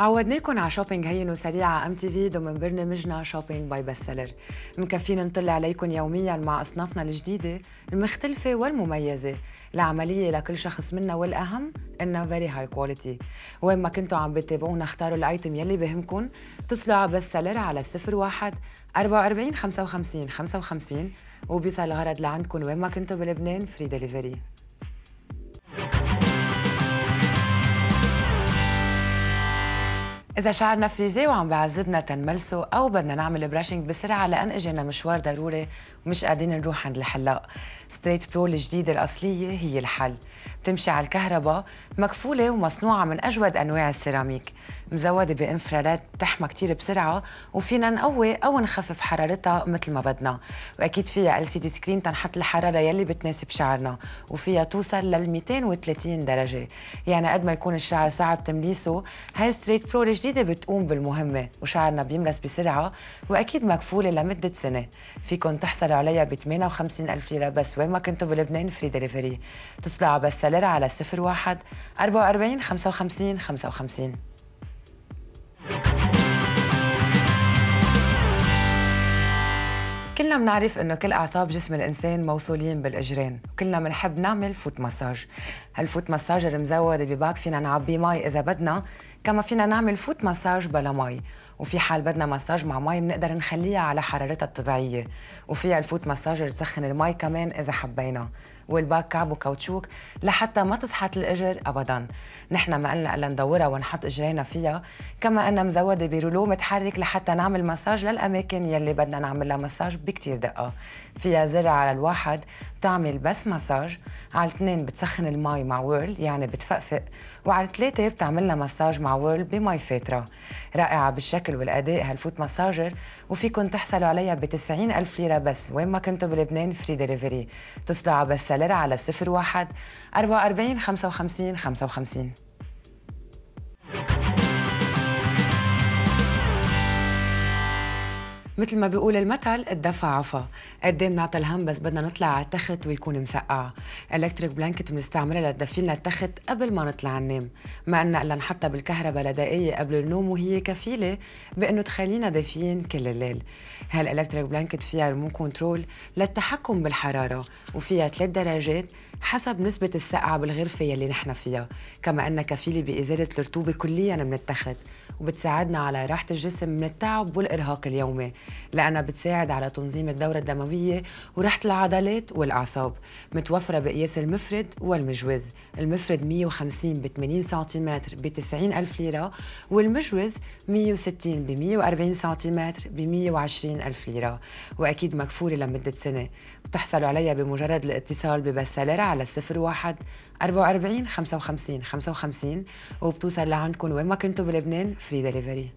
عودناكم على shopping هين وسريع على MTV ضمن برنامجنا shopping by Best Seller مكفين نطلع عليكم يوميا مع أصنافنا الجديدة المختلفة والمميزة. العملية لكل شخص منا والأهم إنها very high quality وين ما كنتوا عم بتابعونا اختاروا ال item يلي بهمكم. اتصلوا على Best Seller على 01 44 55 55 وبيوصل الغرض لعندكم وين ما كنتوا بلبنان free delivery إذا شعرنا frizzy وعم بعذبنا تنملسه أو بدنا نعمل brushing بسرعة لأن إجينا مشوار ضروري ومش قادرين نروح عند الحلاق. Straight Pro الجديدة الأصلية هي الحل. بتمشي على الكهرباء مكفولة ومصنوعة من أجود أنواع السيراميك. مزودة ب infrared بتحمى كتير بسرعة وفينا نقوي أو نخفف حرارتها مثل ما بدنا. وأكيد فيها LED screen تنحط الحرارة يلي بتناسب شعرنا وفيها توصل لل 230 درجة. يعني قد ما يكون الشعر صعب تمليسه هاي Straight Pro الجديدة بتقوم بالمهمة وشعرنا بيملس بسرعة وأكيد مكفولة لمدة سنة. فيكن تحصلوا عليها ب 58 ألف ليرة بس وين ما كنتوا بلبنان free delivery تصلوا على Best Seller على 01 44 55 55 كلنا بنعرف إنه كل أعصاب جسم الإنسان موصولين بالإجرين وكلنا بنحب نعمل foot massage هال foot massage المزود بباك فينا نعبي مي إذا بدنا كمان فينا نعمل foot massage بلا مي. وفي حال بدنا مساج مع مي بنقدر نخليها على حرارتها الطبيعية. وفيها ال foot massager تسخن المي كمان إذا حبينا. والباك كعب وكاوتشوك لحتى ما تزحط الإجر ابدا. نحن ما قلنا إلا ندورها ونحط إجرينا فيها. كما أنها مزودة ب rouleau متحرك لحتى نعمل مساج للأماكن يلي بدنا نعمل لها مساج بكتير دقة. فيها زر على الواحد بتعمل بس مساج على الاثنين بتسخن المي مع whirl يعني بتفقفق. وعلى الثلاثة بتعمل لها مساج مع whirl بمي فاتره رائعة بالشكل والأداء هال foot massager وفيكم تحصلوا عليها ب 90 ألف ليرة بس. وين ما كنتوا بلبنان free delivery تصلوا على Best Seller على 01 44 55 55 مثل ما بيقول المثل الدفا عفا. قد إيه بنعتل هم بس بدنا نطلع على التخت ويكون مسقع. electric blanket بنستعملها لتدفي لنا التخت قبل ما نطلع ننام ما إلنا إلا نحطها بالكهرباء لدقائق قبل النوم وهي كفيلة بإنه تخلينا دافيين كل الليل. هال electric blanket فيها remote control للتحكم بالحرارة وفيها ثلاث درجات حسب نسبة السقعة بالغرفة يلي نحن فيها. كما أنها كفيلة بإزالة الرطوبة كليا من التخت وبتساعدنا على راحة الجسم من التعب والإرهاق اليومي. لأنها بتساعد على تنظيم الدورة الدموية وراحة العضلات والأعصاب متوفرة بقياس المفرد والمجوز. المفرد 150 ب 80 سنتيمتر ب 90 ألف ليرة والمجوز 160 ب 140 سنتيمتر ب 120 ألف ليرة. وأكيد مكفولة لمدة سنة. بتحصلوا عليها بمجرد الاتصال ببسالرة على 01 44 55 55 وبتوصل لعندكم وين ما كنتوا بلبنان free delivery.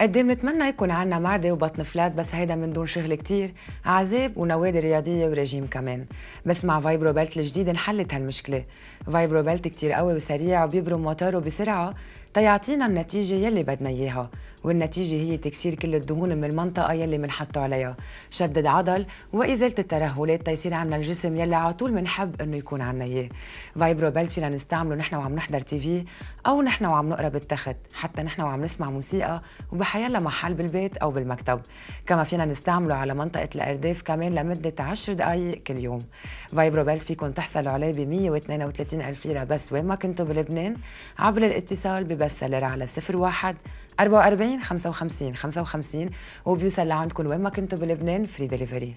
قد بنتمنى يكون عنا معدة وبطن flat بس هيدا من دون شغل كتير عذاب ونوادي رياضية ورجيم كمان. بس مع Vibro Belt الجديد انحلت هالمشكلة. Vibro Belt كتير قوي وسريع وبيبرم موتوره بسرعة. تيعطينا النتيجة يلي بدنا إياها والنتيجة هي تكسير كل الدهون من المنطقة يلي منحطه عليها. شد العضل وإزالة الترهلات تيصير عنا الجسم يلي على طول بنحب إنه يكون عنا إياه. Vibro Belt فينا نستعمله نحن وعم نحضر TV أو نحن وعم نقرأ بالتخت. حتى نحن وعم نسمع موسيقى وبحيالا محل بالبيت أو بالمكتب. كما فينا نستعمله على منطقة الأرداف كمان لمدة 10 دقائق كل يوم. Vibro Belt فيكم تحصلوا عليه ب 132 ألف ليرة بس وين ما كنتوا بلبنان عبر الاتصال ب Best Seller على 01 44 55 55 وبيوصل لعندكم وين ما كنتوا بلبنان. free delivery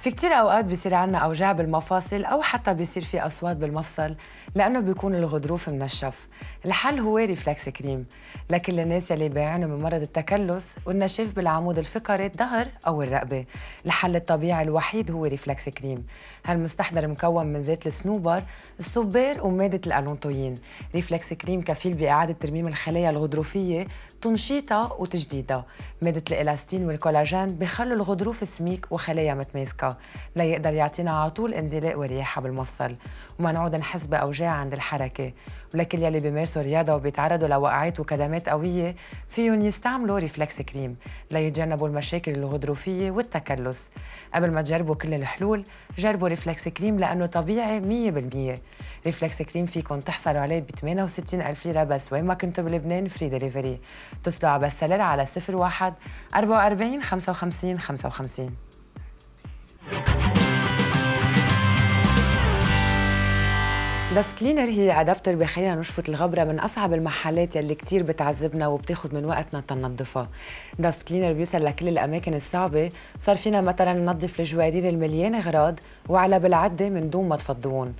في كتير أوقات بيصير عنا أوجاع بالمفاصل أو حتى بيصير في أصوات بالمفصل لأنه بيكون الغضروف منشف الحل هو Reflex Cream لكل الناس يلي بيعانوا من مرض التكلس والنشاف بالعمود الفقري الظهر أو الرقبة. الحل الطبيعي الوحيد هو Reflex Cream. هالمستحضر مكون من زيت الصنوبر الصبار ومادة ال allantoin. Reflex Cream كفيل بإعادة ترميم الخلايا الغضروفية تنشيطها وتجديدها مادة الإلاستين والكولاجين بخلوا الغضروف سميك وخلايا متماسكة. الحلقة ليقدر يعطينا على طول انزلاق ورياحة بالمفصل. وما نعود نحس بأوجاع عند الحركة. ولكل يلي بيمارسوا رياضة وبيتعرضوا لوقعات وكدمات قوية فيهم يستعملوا Reflex Cream ليتجنبوا المشاكل الغضروفية والتكلس. قبل ما تجربوا كل الحلول جربوا Reflex Cream لأنه طبيعي 100% Reflex Cream فيكم تحصلوا عليه ب 68 ألف ليرة بس وين ما كنتوا بلبنان free delivery اتصلوا على Best Seller على 01 44 55 55 dust cleaner هي adapter بخلينا نشفط الغبرة من أصعب المحلات يلي كتير بتعذبنا وبتاخد من وقتنا تنظفها. dust cleaner بيوصل لكل الأماكن الصعبة. صار فينا مثلا ننظف الجوارير المليانة أغراض وعلب العدة من دون ما تفضوهن.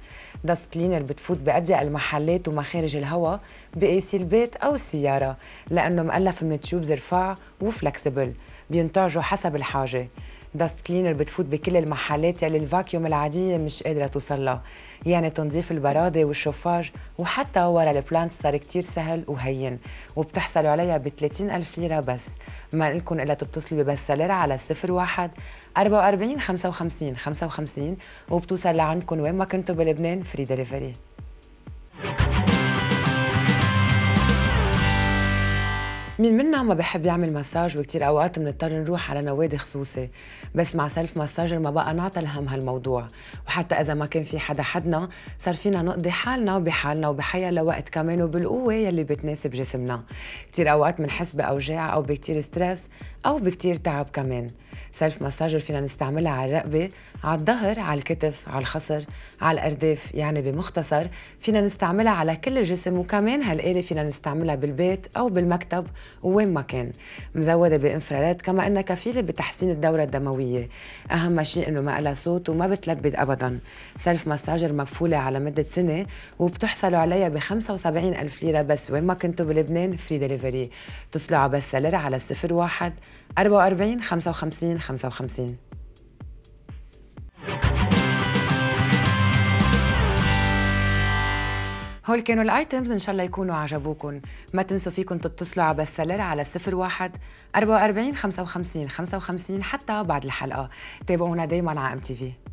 dust cleaner بتفوت بأضيق المحلات ومخارج الهواء بمكيف البيت أو السيارة لأنه مؤلف من tubes رفاع و flexible بينطعجوا حسب الحاجة. dust cleaner بتفوت بكل المحلات يلي ال vacuum العادية مش قادرة توصلها يعني تنظيف البرادة والشوفاج وحتى ورا ال plant صار كتير سهل وهين وبتحصلوا عليها ب 30 ألف ليرة بس. ما لكم إلا تتصلوا ب Best Seller على 01 44 55 55 وبتوصل لعندكم وين ما كنتوا بلبنان free delivery مين منا ما بحب يعمل مساج وكتير أوقات بنضطر نروح على نوادي خصوصي. بس مع self massager ما بقى نعتل هم هالموضوع. وحتى إذا ما كان في حدا حدنا صار فينا نقضي حالنا بحالنا وبحيالا وقت كمان وبالقوة يلي بتناسب جسمنا. كتير أوقات بنحس بأوجاع أو بكتير stress أو بكتير تعب كمان. self massager فينا نستعملها على الرقبة على الظهر على الكتف على الخصر على الأرداف يعني بمختصر فينا نستعملها على كل الجسم وكمان هالآلة فينا نستعملها بالبيت أو بالمكتب وين ما كان. مزودة ب infrared كما أنها كفيلة بتحسين الدورة الدموية. أهم شيء أنه ما لها صوت وما بتلبد أبدا. self massager مكفولة على مدة سنة وبتحصلوا عليها ب 75 ألف ليرة بس وين ما كنتوا بلبنان free delivery اتصلوا على Best Seller على 01 44 55 55 هول كانوا ال items إن شاء الله يكونوا عجبوكم ما تنسوا فيكم تتصلوا على Best Seller على 01 44 55 55 حتى بعد الحلقة. تابعونا دايما على إم تي في.